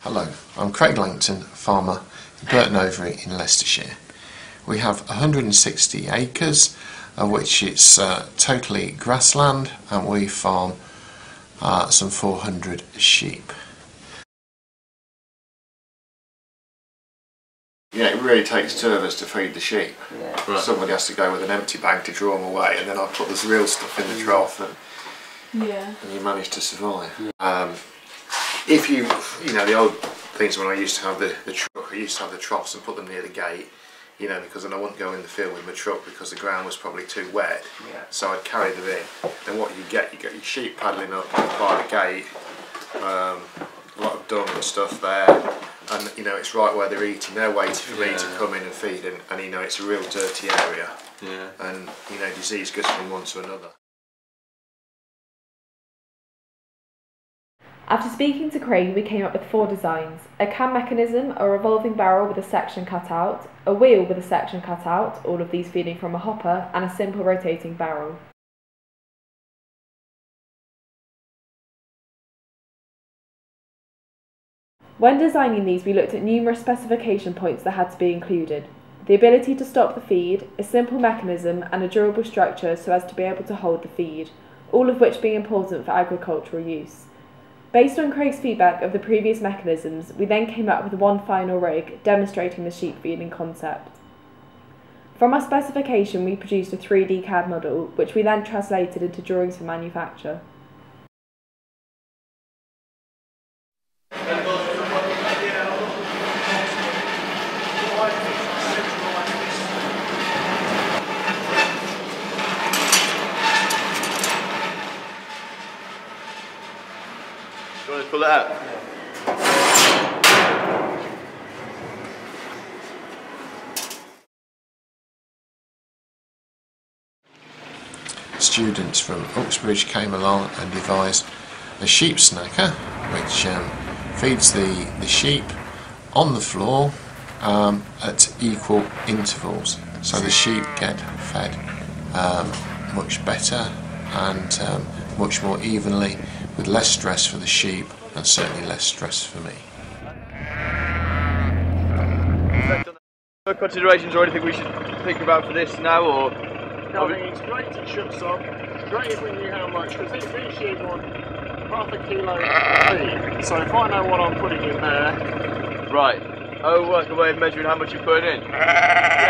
Hello, I'm Craig Langton, farmer in Burton Overy in Leicestershire. We have 160 acres, of which it's uh, totally grassland, and we farm uh, some 400 sheep. Yeah, it really takes two of us to feed the sheep. Yeah. Right. Somebody has to go with an empty bag to draw them away, and then I put the real stuff in the trough, and, Yeah. and you manage to survive. Um, if you, you know, the old things when I used to have the, the truck, I used to have the troughs and put them near the gate, you know, because then I wouldn't go in the field with my truck because the ground was probably too wet. Yeah. So I'd carry them in. And what you get, you get your sheep paddling up by the gate, um, a lot of dung and stuff there, and you know it's right where they're eating. They're waiting for me to come in and feed, and, and you know it's a real dirty area, Yeah. and you know disease goes from one to another. After speaking to Craig, we came up with four designs a cam mechanism, a revolving barrel with a section cut out, a wheel with a section cut out, all of these feeding from a hopper, and a simple rotating barrel. When designing these, we looked at numerous specification points that had to be included. The ability to stop the feed, a simple mechanism, and a durable structure so as to be able to hold the feed, all of which being important for agricultural use. Based on Craig's feedback of the previous mechanisms, we then came up with one final rig demonstrating the sheep feeding concept. From our specification, we produced a 3D CAD model, which we then translated into drawings for manufacture. Pull it out? students from Uxbridge came along and devised a sheep snacker, which um, feeds the, the sheep on the floor um, at equal intervals. So the sheep get fed um, much better and um, much more evenly, with less stress for the sheep and certainly less stress for me. No considerations or anything we should think about for this now, or No, I think it's great it shuts up. Great if we knew how much, because these big sheep want half a kilo of feed. So if I know what I'm putting in there, right? Oh, work a way of measuring how much you're putting in. yeah,